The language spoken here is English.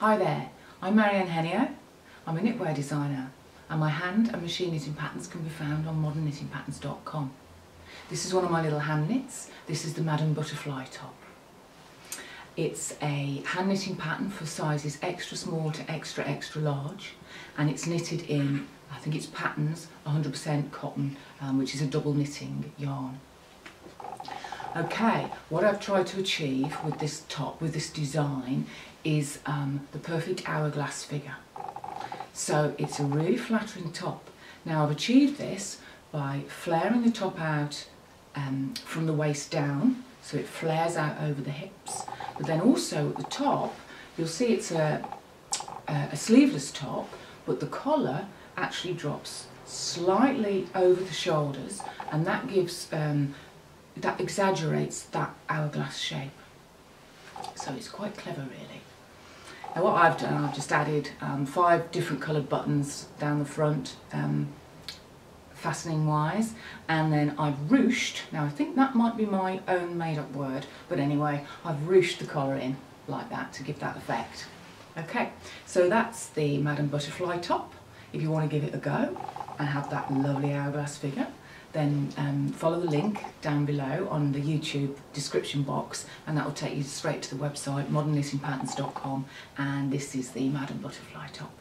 Hi there, I'm Marianne Henio. I'm a knitwear designer and my hand and machine knitting patterns can be found on modernknittingpatterns.com. This is one of my little hand knits. This is the Madame Butterfly top. It's a hand knitting pattern for sizes extra small to extra extra large and it's knitted in, I think it's Patons, 100% cotton um, which is a double knitting yarn. Okay, what I've tried to achieve with this top, with this design, is um, the perfect hourglass figure. So it's a really flattering top. Now I've achieved this by flaring the top out um, from the waist down, so it flares out over the hips. But then also at the top, you'll see it's a, a, sleeveless top, but the collar actually drops slightly over the shoulders and that gives um, that exaggerates that hourglass shape. So it's quite clever really. Now what I've done, I've just added um, five different coloured buttons down the front, um, fastening wise, and then I've ruched, now I think that might be my own made up word, but anyway, I've ruched the collar in like that to give that effect. Okay, so that's the Madame Butterfly top. If you want to give it a go and have that lovely hourglass figure, then um, follow the link down below on the YouTube description box and that will take you straight to the website modernknittingpatterns.com and this is the Madame Butterfly top.